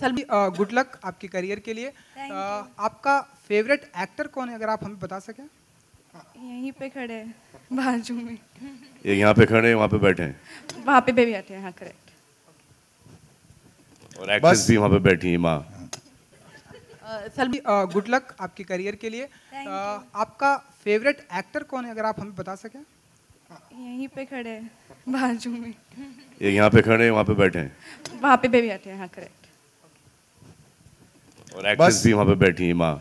सलमी good luck आपके career के लिए। अ, आपका फेवरेट एक्टर कौन है अगर आप हमें बता सकें? यहीं पे खड़े हैं बाजू में। ये यहाँ पे खड़े हैं वहाँ पे बैठे हैं। वहाँ पे बेबी आते हैं हाँ करेक्ट और एक्ट्रेस भी वहाँ पे बैठी है माँ। सलमी गुड लक आपके करियर के लिए। अ, आपका फेवरेट एक्टर कौन है अगर आप हमें बता सकें? यहीं पे खड़े हैं बाजू में। ये यहाँ पे खड़े हैं वहाँ पे बैठे हैं। वहाँ पे बेबी आते हैं हाँ करेक्ट और एक्ट्रेस भी वहाँ पे बैठी है माँ।